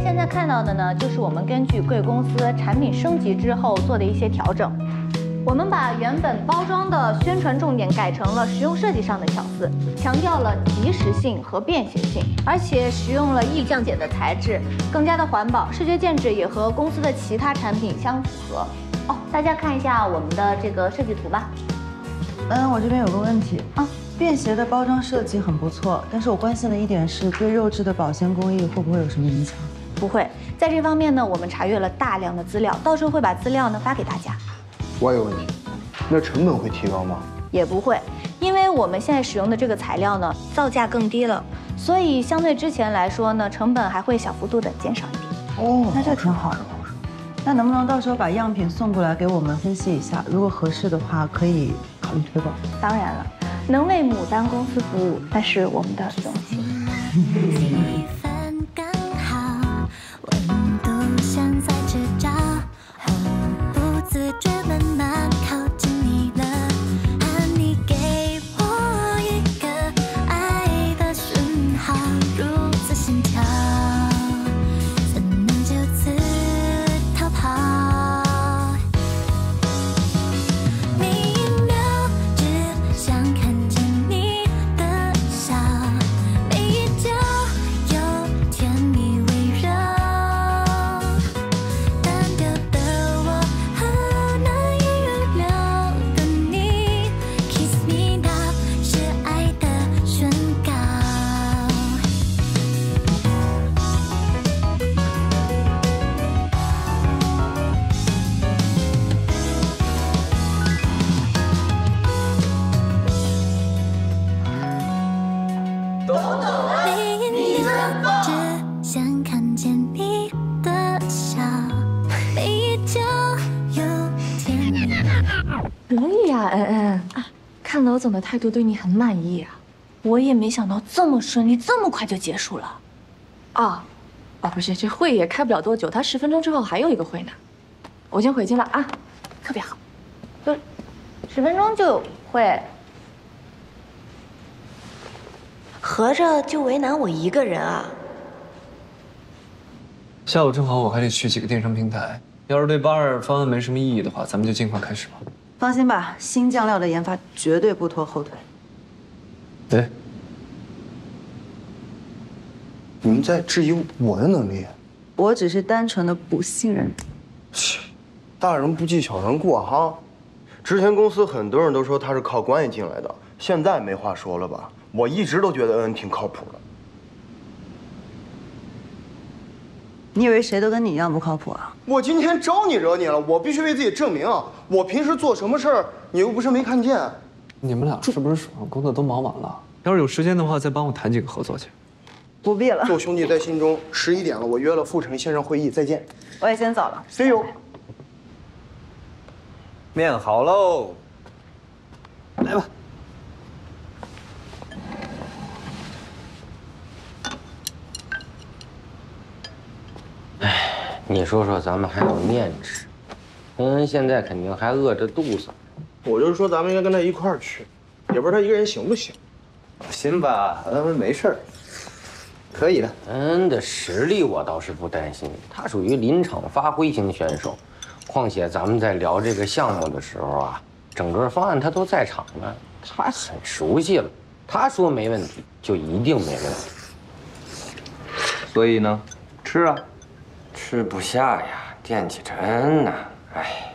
家现在看到的呢，就是我们根据贵公司产品升级之后做的一些调整。我们把原本包装的宣传重点改成了实用设计上的巧思，强调了及时性和便携性，而且使用了易降解的材质，更加的环保，视觉建制也和公司的其他产品相符合。哦，大家看一下我们的这个设计图吧。嗯，我这边有个问题啊，便携的包装设计很不错，但是我关心的一点是对肉质的保鲜工艺会不会有什么影响？不会，在这方面呢，我们查阅了大量的资料，到时候会把资料呢发给大家。我有问题，那成本会提高吗？也不会，因为我们现在使用的这个材料呢，造价更低了，所以相对之前来说呢，成本还会小幅度的减少一点。哦，那这挺好的。那能不能到时候把样品送过来给我们分析一下？如果合适的话，可以考虑推广。当然了，能为牡丹公司服务，那是我们的荣幸。总的态度对你很满意啊，我也没想到这么顺利，这么快就结束了。啊，哦，不是，这会也开不了多久，他十分钟之后还有一个会呢。我先回去了啊，特别好。就十分钟就会，合着就为难我一个人啊？下午正好我还得去几个电商平台，要是对八二方案没什么意义的话，咱们就尽快开始吧。放心吧，新酱料的研发绝对不拖后腿。哎，你们在质疑我的能力？我只是单纯的不信任。切，大人不计小人过哈。之前公司很多人都说他是靠关系进来的，现在没话说了吧？我一直都觉得恩恩挺靠谱的。你以为谁都跟你一样不靠谱啊？我今天招你惹你了，我必须为自己证明啊！我平时做什么事儿，你又不是没看见。你们俩是不是手上工作都忙完了？要是有时间的话，再帮我谈几个合作去。不必了，做兄弟在心中。十一点了，我约了傅成线上会议，再见。我也先走了，See you。面好喽，来吧。你说说，咱们还有面吃，恩恩现在肯定还饿着肚子。我就是说，咱们应该跟他一块儿去，也不知道他一个人行不行。放心吧，恩恩没事儿，可以的。恩恩的实力我倒是不担心，他属于临场发挥型选手。况且咱们在聊这个项目的时候啊，整个方案他都在场呢，他很熟悉了。他说没问题，就一定没问题。所以呢，吃啊。吃不下呀，惦记着恩呢，哎。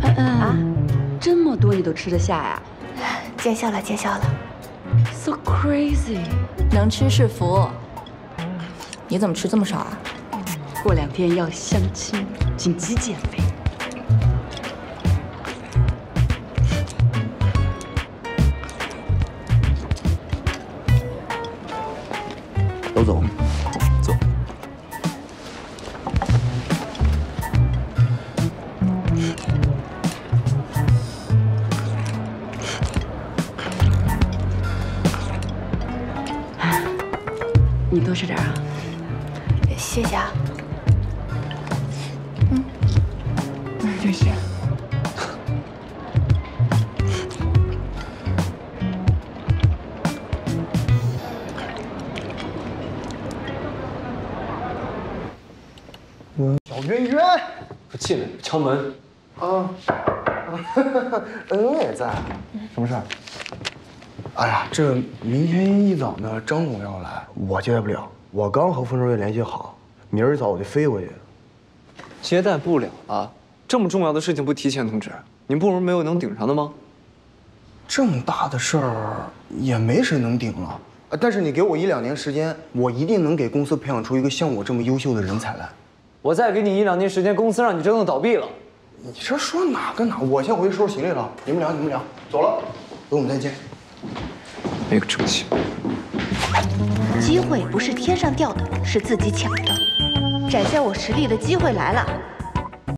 恩恩啊，这么多你都吃得下呀？见笑了，见笑了。So crazy，能吃是福。你怎么吃这么少啊？过两天要相亲，紧急减肥。走，走。你多吃点啊，谢谢啊。嗯，谢谢。进来，敲门。啊，恩恩也在。什么事儿？哎呀，这明天一早呢，张总要来，我接待不了。我刚和丰收月联系好，明儿一早我就飞过去。接待不了啊，这么重要的事情不提前通知，您部门没有能顶上的吗？这么大的事儿也没谁能顶了。呃但是你给我一两年时间，我一定能给公司培养出一个像我这么优秀的人才来。我再给你一两年时间，公司让你真的倒闭了。你这说哪跟哪？我先回去收拾行李了。你们聊，你们聊，走了，等我们再见。没个出息。机会不是天上掉的，是自己抢的。展现我实力的机会来了，